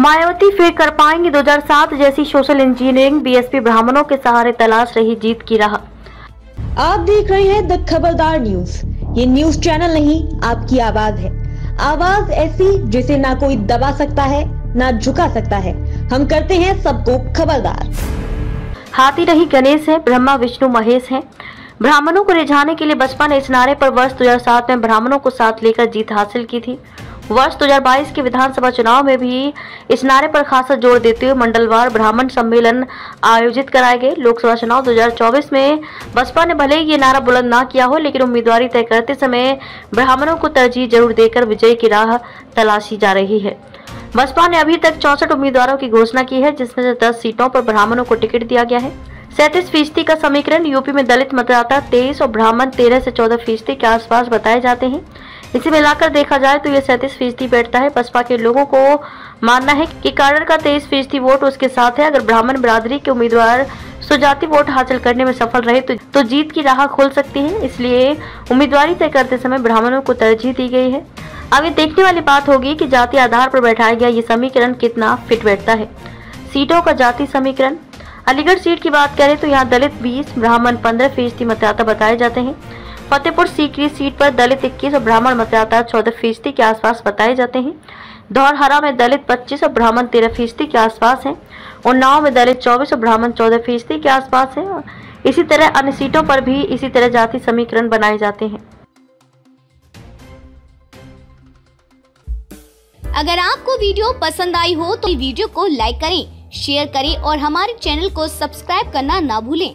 मायावती फिर कर पाएँगे 2007 जैसी सोशल इंजीनियरिंग बीएसपी ब्राह्मणों के सहारे तलाश रही जीत की राह। आप देख रहे हैं द खबरदार न्यूज़। ये न्यूज़ चैनल नहीं आपकी आवाज़ है। आवाज़ ऐसी जिसे ना कोई दबा सकता है ना झुका सकता है। हम करते हैं सबको खबरदार। हाथी रही गणेश है ब्रह्मा विष्णु महेश है। ब्राह्मणों को रिझाने के लिए बसपा ने इस नारे पर वर्ष 2007 में ब्राह्मणों को साथ लेकर जीत हासिल की थी। वर्ष 2022 के विधानसभा चुनाव में भी इस नारे पर खासा ज़ोर देते हुए मंडलवार ब्राह्मण सम्मेलन आयोजित कराए गए। लोकसभा चुनाव 2024 में बसपा ने भले ही ये नारा बुलंद ना किया हो, लेकिन उम्मीदवारी तय करते समय ब्राह्मणों को तरजीह ज़रूर देकर विजय की राह तलाशी जा रही है। बसपा ने अभी तक चौसठ उम्मीदवारों की घोषणा की है, जिसमें से दस सीटों पर ब्राह्मणों को टिकट दिया गया है। सैतीस फ़ीसदी का समीकरण, यूपी में दलित मतदाता तेईस और ब्राह्मण तेरह से चौदह फ़ीसदी के आसपास बताए जाते हैं। इसे मिलाकर देखा जाए तो ये सैतीस फ़ीसदी बैठता है। बसपा के लोगों को मानना है कि कारण का तेईस फ़ीसदी वोट उसके साथ है। अगर ब्राह्मण बिरादरी के उम्मीदवार सुजाति वोट हासिल करने में सफल रहे तो, तो जीत की राह खोल सकती है। इसलिए उम्मीदवारी तय करते समय ब्राह्मणों को तरजीह दी गई है। अब ये देखने वाली बात होगी कि जाति आधार पर बैठाया गया ये समीकरण कितना फिट बैठता है। सीटों का जाति समीकरण। अलीगढ़ सीट की बात करें तो यहाँ दलित 20 ब्राह्मण 15 फ़ीसदी मतदाता बताए जाते हैं। फतेहपुर सीकरी सीट पर दलित 21 और ब्राह्मण मतदाता 14 फ़ीसदी के आसपास बताए जाते हैं। धौरहरा में दलित 25 और ब्राह्मण 13 फ़ीसदी के आसपास हैं। उन्नाव में दलित 24 और ब्राह्मण 14 फ़ीसदी के आसपास है। इसी तरह अन्य सीटों पर भी इसी तरह जाति समीकरण बनाए जाते हैं। अगर आपको वीडियो पसंद आई हो तो वीडियो को लाइक करें, शेयर करें और हमारे चैनल को सब्सक्राइब करना ना भूलें।